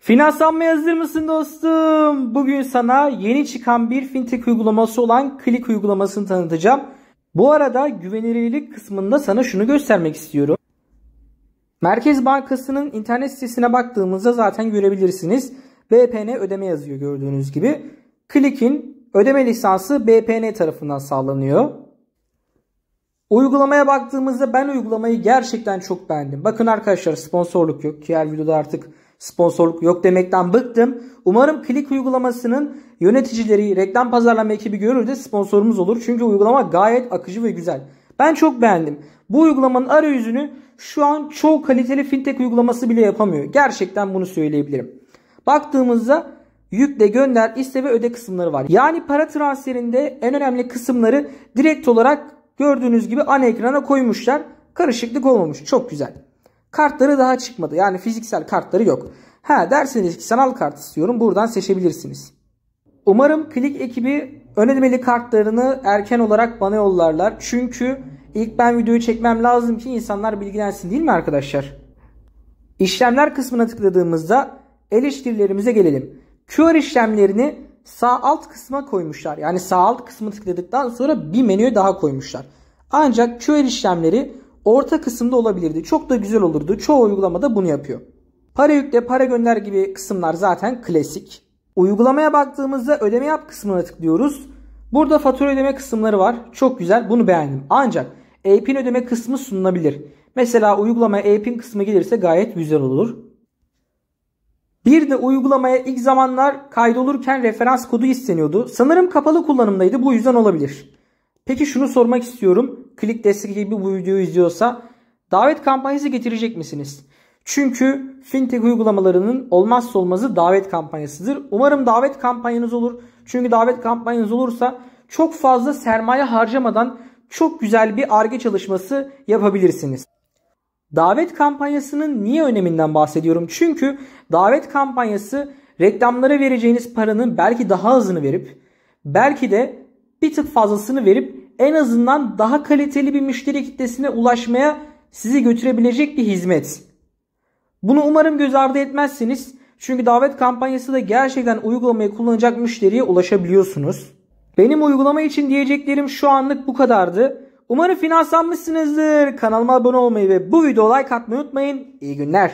Finanslanmaya hazır mısın dostum? Bugün sana yeni çıkan bir fintech uygulaması olan Click uygulamasını tanıtacağım. Bu arada güvenilirlik kısmında sana şunu göstermek istiyorum. Merkez Bankası'nın internet sitesine baktığımızda zaten görebilirsiniz. BPN ödeme yazıyor gördüğünüz gibi. Click'in ödeme lisansı BPN tarafından sağlanıyor. Uygulamaya baktığımızda ben uygulamayı gerçekten çok beğendim. Bakın arkadaşlar sponsorluk yok ki her videoda artık sponsorluk yok demekten bıktım. Umarım Click uygulamasının yöneticileri, reklam pazarlama ekibi görür de sponsorumuz olur. Çünkü uygulama gayet akıcı ve güzel. Ben çok beğendim. Bu uygulamanın arayüzünü şu an çoğu kaliteli fintech uygulaması bile yapamıyor. Gerçekten bunu söyleyebilirim. Baktığımızda yükle, gönder, iste ve öde kısımları var. Yani para transferinde en önemli kısımları direkt olarak gördüğünüz gibi ana ekrana koymuşlar. Karışıklık olmamış. Çok güzel. Kartları daha çıkmadı. Yani fiziksel kartları yok. Ha derseniz ki sanal kart istiyorum. Buradan seçebilirsiniz. Umarım Klik ekibi ön ödemeli kartlarını erken olarak bana yollarlar. Çünkü ilk ben videoyu çekmem lazım ki insanlar bilgilensin değil mi arkadaşlar? İşlemler kısmına tıkladığımızda el işlemlerimize gelelim. QR işlemlerini sağ alt kısma koymuşlar. Yani sağ alt kısmı tıkladıktan sonra bir menüye daha koymuşlar. Ancak QR işlemleri orta kısımda olabilirdi. Çok da güzel olurdu. Çoğu uygulamada bunu yapıyor. Para yükle, para gönder gibi kısımlar zaten klasik. Uygulamaya baktığımızda ödeme yap kısmına tıklıyoruz. Burada fatura ödeme kısımları var. Çok güzel. Bunu beğendim. Ancak e-pin ödeme kısmı sunulabilir. Mesela uygulamaya e-pin kısmı gelirse gayet güzel olur. Bir de uygulamaya ilk zamanlar kaydolurken referans kodu isteniyordu. Sanırım kapalı kullanımdaydı. Bu yüzden olabilir. Peki şunu sormak istiyorum. Klik destek gibi bu videoyu izliyorsa davet kampanyası getirecek misiniz? Çünkü fintech uygulamalarının olmazsa olmazı davet kampanyasıdır. Umarım davet kampanyanız olur. Çünkü davet kampanyanız olursa çok fazla sermaye harcamadan çok güzel bir arge çalışması yapabilirsiniz. Davet kampanyasının niye öneminden bahsediyorum? Çünkü davet kampanyası reklamlara vereceğiniz paranın belki daha azını verip belki de bir tık fazlasını verip en azından daha kaliteli bir müşteri kitlesine ulaşmaya sizi götürebilecek bir hizmet. Bunu umarım göz ardı etmezsiniz. Çünkü davet kampanyası da gerçekten uygulamayı kullanacak müşteriye ulaşabiliyorsunuz. Benim uygulama için diyeceklerim şu anlık bu kadardı. Umarım finanslanmışsınızdır. Kanalıma abone olmayı ve bu videoya like atmayı unutmayın. İyi günler.